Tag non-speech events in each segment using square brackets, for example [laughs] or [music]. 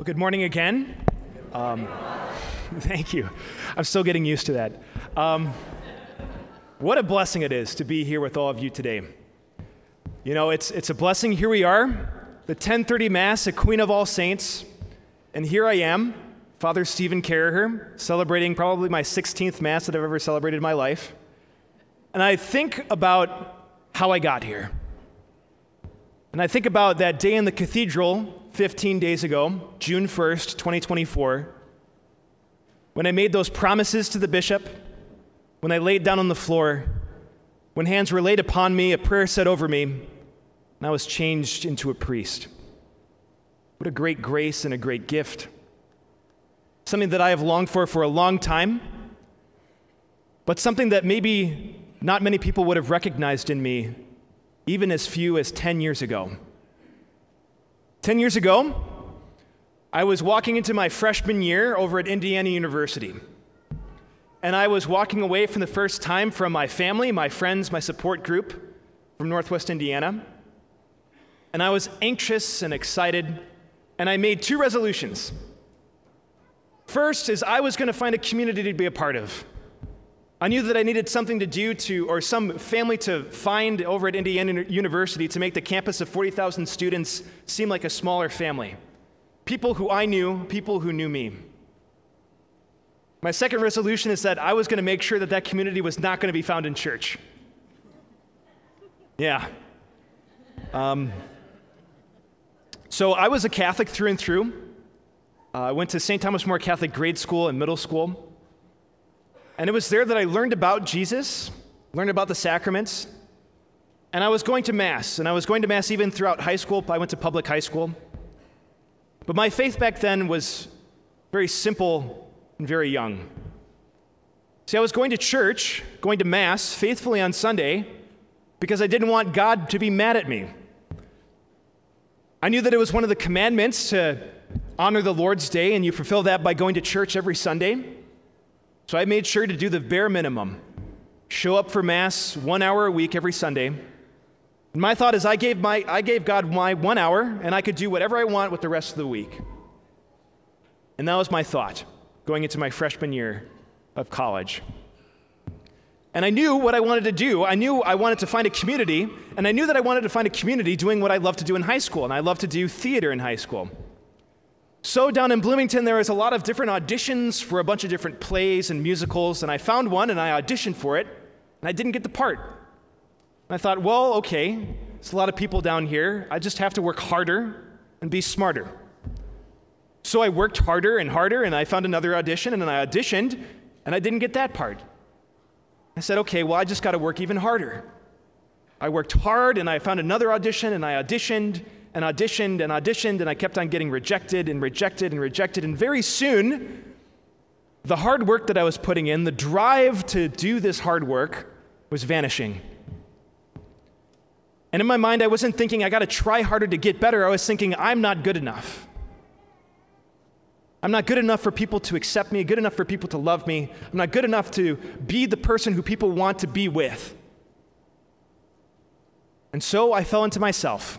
Well, good morning again. Um, [laughs] thank you. I'm still getting used to that. Um, what a blessing it is to be here with all of you today. You know, it's, it's a blessing. Here we are, the 1030 Mass at Queen of All Saints, and here I am, Father Steven Carraher, celebrating probably my 16th Mass that I've ever celebrated in my life. And I think about how I got here. And I think about that day in the cathedral 15 days ago, June 1st, 2024, when I made those promises to the bishop, when I laid down on the floor, when hands were laid upon me, a prayer said over me, and I was changed into a priest. What a great grace and a great gift. Something that I have longed for for a long time, but something that maybe not many people would have recognized in me, even as few as 10 years ago. 10 years ago, I was walking into my freshman year over at Indiana University. And I was walking away for the first time from my family, my friends, my support group from Northwest Indiana. And I was anxious and excited, and I made two resolutions. First is I was going to find a community to be a part of. I knew that I needed something to do to, or some family to find over at Indiana University to make the campus of 40,000 students seem like a smaller family. People who I knew, people who knew me. My second resolution is that I was going to make sure that that community was not going to be found in church. Yeah. Um, so I was a Catholic through and through. Uh, I went to St. Thomas More Catholic grade school and middle school. And it was there that I learned about Jesus, learned about the sacraments, and I was going to Mass. And I was going to Mass even throughout high school. I went to public high school. But my faith back then was very simple and very young. See, I was going to church, going to Mass faithfully on Sunday because I didn't want God to be mad at me. I knew that it was one of the commandments to honor the Lord's Day, and you fulfill that by going to church every Sunday. So I made sure to do the bare minimum show up for Mass one hour a week every Sunday. And my thought is, I gave, my, I gave God my one hour, and I could do whatever I want with the rest of the week. And that was my thought going into my freshman year of college. And I knew what I wanted to do. I knew I wanted to find a community, and I knew that I wanted to find a community doing what I loved to do in high school, and I loved to do theater in high school. So, down in Bloomington, there was a lot of different auditions for a bunch of different plays and musicals, and I found one and I auditioned for it, and I didn't get the part. And I thought, well, okay, there's a lot of people down here. I just have to work harder and be smarter. So I worked harder and harder, and I found another audition, and then I auditioned, and I didn't get that part. I said, okay, well, I just got to work even harder. I worked hard, and I found another audition, and I auditioned, and auditioned and auditioned, and I kept on getting rejected and rejected and rejected. And very soon, the hard work that I was putting in, the drive to do this hard work, was vanishing. And in my mind, I wasn't thinking, I got to try harder to get better. I was thinking, I'm not good enough. I'm not good enough for people to accept me, good enough for people to love me. I'm not good enough to be the person who people want to be with. And so I fell into myself.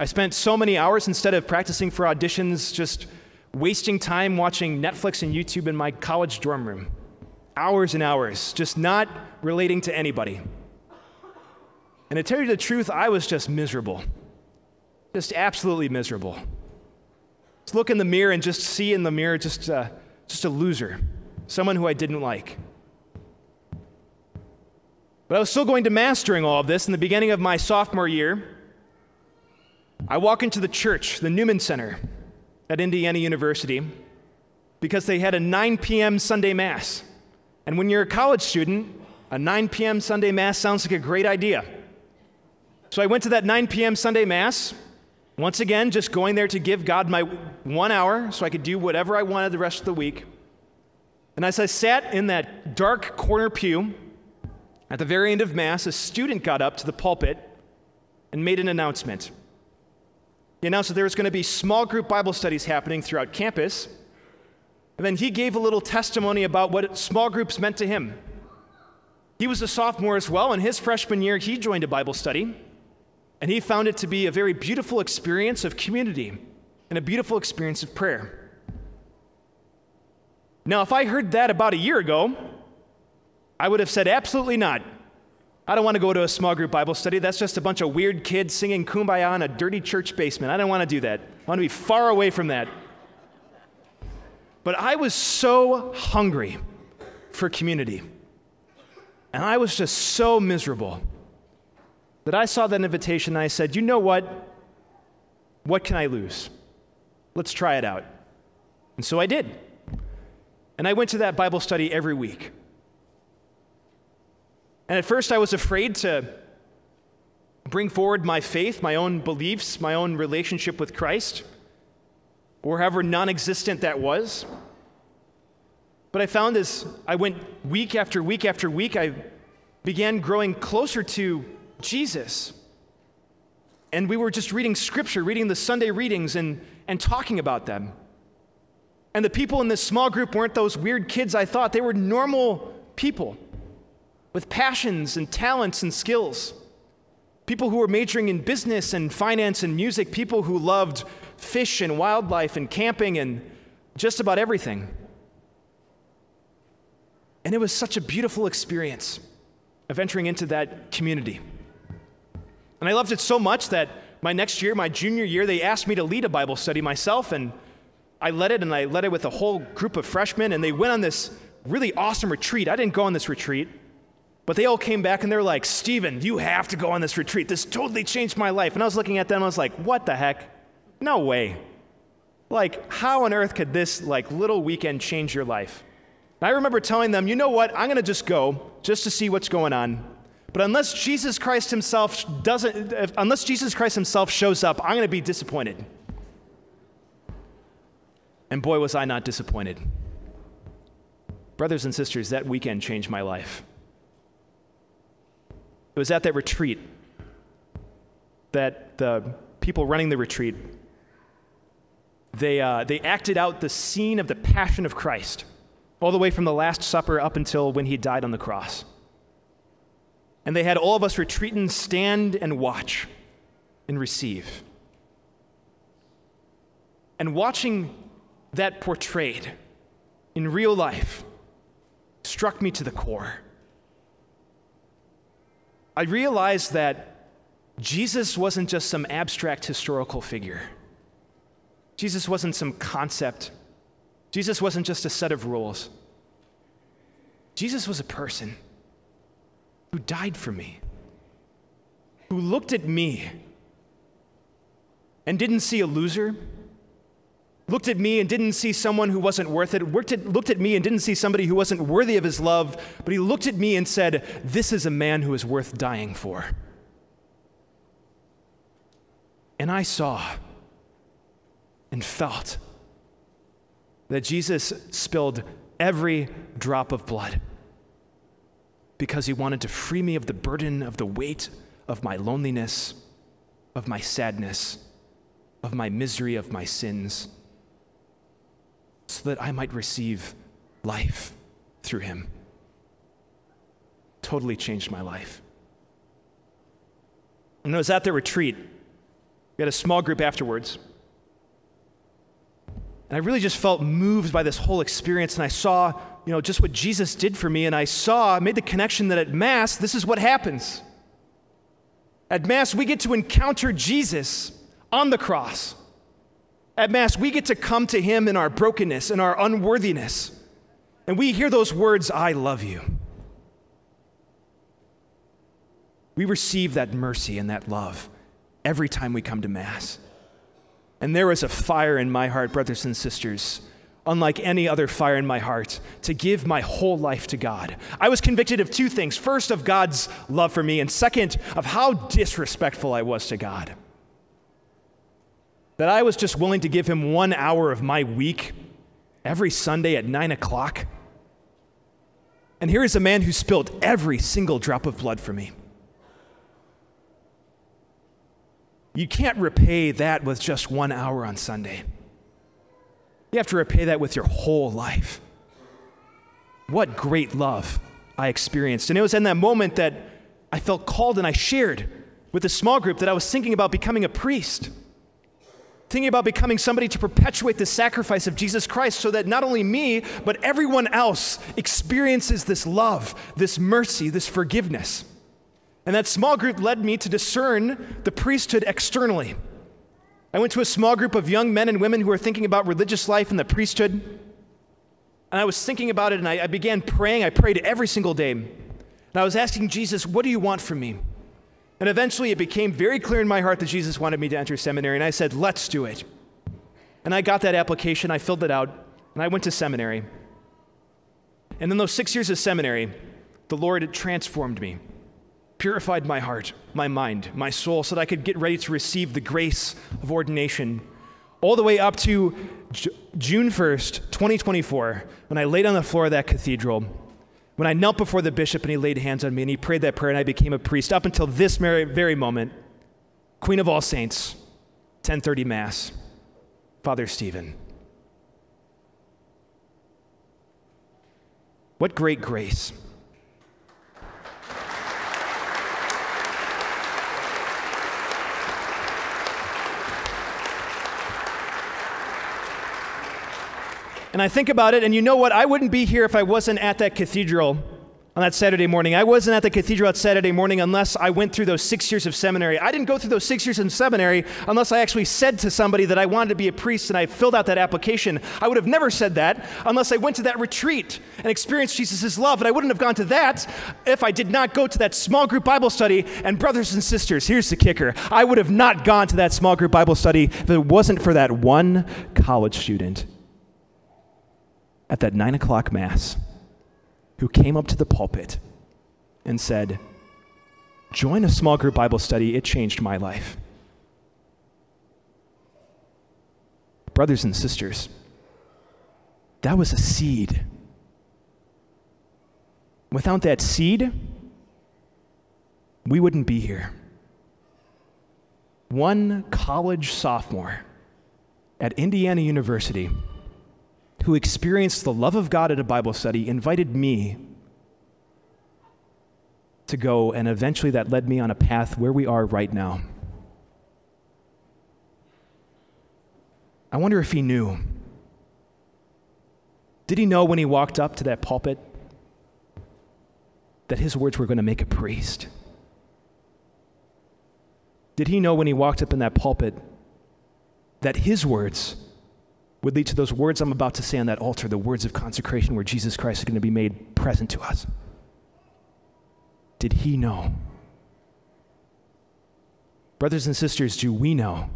I spent so many hours instead of practicing for auditions just wasting time watching Netflix and YouTube in my college dorm room. Hours and hours, just not relating to anybody. And to tell you the truth, I was just miserable. Just absolutely miserable. Just look in the mirror and just see in the mirror just, uh, just a loser, someone who I didn't like. But I was still going to Mass during all of this. In the beginning of my sophomore year, I walk into the church, the Newman Center at Indiana University, because they had a 9 p.m. Sunday Mass. And when you're a college student, a 9 p.m. Sunday Mass sounds like a great idea. So I went to that 9 p.m. Sunday Mass, once again, just going there to give God my one hour so I could do whatever I wanted the rest of the week. And as I sat in that dark corner pew, at the very end of Mass, a student got up to the pulpit and made an announcement. He announced that there was going to be small group Bible studies happening throughout campus. And then he gave a little testimony about what small groups meant to him. He was a sophomore as well. In his freshman year, he joined a Bible study. And he found it to be a very beautiful experience of community and a beautiful experience of prayer. Now, if I heard that about a year ago, I would have said, absolutely not. I don't want to go to a small group Bible study. That's just a bunch of weird kids singing kumbaya in a dirty church basement. I don't want to do that. I want to be far away from that. But I was so hungry for community. And I was just so miserable that I saw that invitation and I said, you know what? What can I lose? Let's try it out. And so I did. And I went to that Bible study every week. And at first, I was afraid to bring forward my faith, my own beliefs, my own relationship with Christ, or however non existent that was. But I found as I went week after week after week, I began growing closer to Jesus. And we were just reading scripture, reading the Sunday readings, and, and talking about them. And the people in this small group weren't those weird kids I thought, they were normal people with passions and talents and skills. People who were majoring in business and finance and music, people who loved fish and wildlife and camping and just about everything. And it was such a beautiful experience of entering into that community. And I loved it so much that my next year, my junior year, they asked me to lead a Bible study myself, and I led it, and I led it with a whole group of freshmen, and they went on this really awesome retreat. I didn't go on this retreat. But they all came back and they're like, Steven, you have to go on this retreat. This totally changed my life. And I was looking at them, I was like, what the heck? No way. Like, how on earth could this like little weekend change your life? And I remember telling them, you know what? I'm going to just go just to see what's going on. But unless Jesus Christ himself doesn't, unless Jesus Christ himself shows up, I'm going to be disappointed. And boy, was I not disappointed. Brothers and sisters, that weekend changed my life. It was at that retreat that the people running the retreat they, uh, they acted out the scene of the passion of Christ, all the way from the Last Supper up until when he died on the cross. And they had all of us retreat and stand and watch and receive. And watching that portrayed in real life struck me to the core. I realized that Jesus wasn't just some abstract historical figure. Jesus wasn't some concept. Jesus wasn't just a set of rules. Jesus was a person who died for me, who looked at me and didn't see a loser, looked at me and didn't see someone who wasn't worth it, looked at, looked at me and didn't see somebody who wasn't worthy of his love, but he looked at me and said, This is a man who is worth dying for. And I saw and felt that Jesus spilled every drop of blood because he wanted to free me of the burden of the weight of my loneliness, of my sadness, of my misery, of my sins so that I might receive life through him. Totally changed my life. And I was at the retreat. We had a small group afterwards. And I really just felt moved by this whole experience. And I saw, you know, just what Jesus did for me. And I saw, made the connection that at Mass, this is what happens. At Mass, we get to encounter Jesus on the cross. At Mass, we get to come to Him in our brokenness and our unworthiness. And we hear those words, I love you. We receive that mercy and that love every time we come to Mass. And there is a fire in my heart, brothers and sisters, unlike any other fire in my heart, to give my whole life to God. I was convicted of two things first, of God's love for me, and second, of how disrespectful I was to God that I was just willing to give him one hour of my week every Sunday at nine o'clock. And here is a man who spilled every single drop of blood for me. You can't repay that with just one hour on Sunday. You have to repay that with your whole life. What great love I experienced. And it was in that moment that I felt called and I shared with a small group that I was thinking about becoming a priest. Thinking about becoming somebody to perpetuate the sacrifice of Jesus Christ so that not only me, but everyone else experiences this love, this mercy, this forgiveness. And that small group led me to discern the priesthood externally. I went to a small group of young men and women who were thinking about religious life and the priesthood. And I was thinking about it and I, I began praying. I prayed every single day. And I was asking Jesus, What do you want from me? And eventually it became very clear in my heart that Jesus wanted me to enter seminary, and I said, let's do it. And I got that application, I filled it out, and I went to seminary. And in those six years of seminary, the Lord had transformed me, purified my heart, my mind, my soul, so that I could get ready to receive the grace of ordination. All the way up to June 1st, 2024, when I laid on the floor of that cathedral when I knelt before the bishop and he laid hands on me and he prayed that prayer and I became a priest up until this very, moment, Queen of all saints, 1030 Mass, Father Steven. What great grace. And I think about it, and you know what? I wouldn't be here if I wasn't at that cathedral on that Saturday morning. I wasn't at the cathedral that Saturday morning unless I went through those six years of seminary. I didn't go through those six years in seminary unless I actually said to somebody that I wanted to be a priest and I filled out that application. I would have never said that unless I went to that retreat and experienced Jesus' love. And I wouldn't have gone to that if I did not go to that small group Bible study. And, brothers and sisters, here's the kicker I would have not gone to that small group Bible study if it wasn't for that one college student at that nine o'clock Mass who came up to the pulpit and said, Join a small group Bible study, it changed my life. Brothers and sisters, that was a seed. Without that seed, we wouldn't be here. One college sophomore at Indiana University who experienced the love of God at a Bible study invited me to go, and eventually that led me on a path where we are right now. I wonder if he knew. Did he know when he walked up to that pulpit that his words were going to make a priest? Did he know when he walked up in that pulpit that his words would lead to those words I'm about to say on that altar, the words of consecration where Jesus Christ is going to be made present to us. Did he know? Brothers and sisters, do we know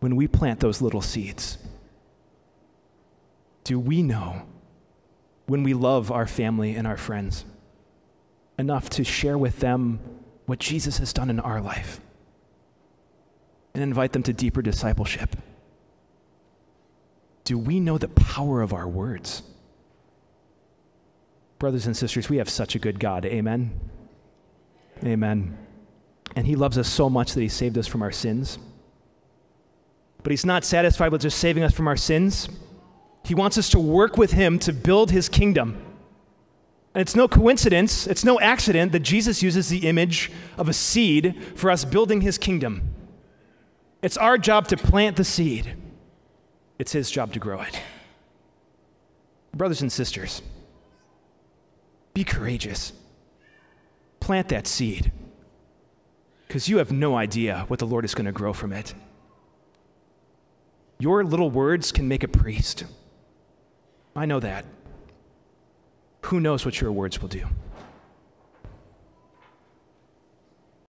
when we plant those little seeds? Do we know when we love our family and our friends enough to share with them what Jesus has done in our life and invite them to deeper discipleship? Do we know the power of our words? Brothers and sisters, we have such a good God. Amen. Amen. And He loves us so much that He saved us from our sins. But He's not satisfied with just saving us from our sins. He wants us to work with Him to build His kingdom. And it's no coincidence, it's no accident that Jesus uses the image of a seed for us building His kingdom. It's our job to plant the seed. It's his job to grow it. Brothers and sisters, be courageous. Plant that seed because you have no idea what the Lord is going to grow from it. Your little words can make a priest. I know that. Who knows what your words will do?